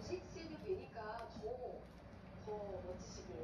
섹시해도 되니까 더, 더 멋지시고.